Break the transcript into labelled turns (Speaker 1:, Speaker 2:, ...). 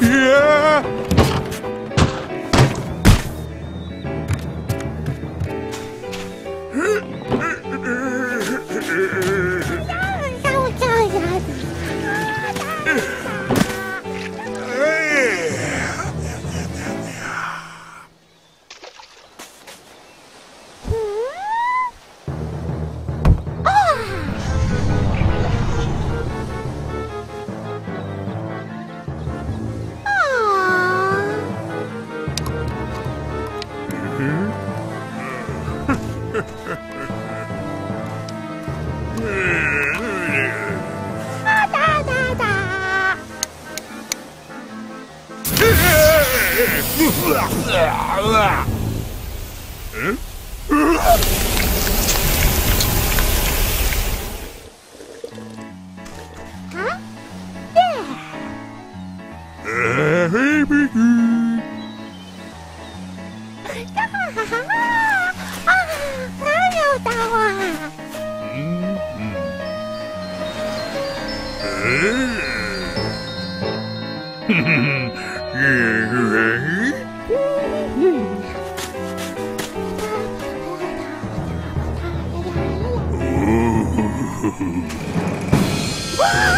Speaker 1: Yeah! 哒哒哒！哎，哈哈，嗯，嗯，啊，对，哎，Woo!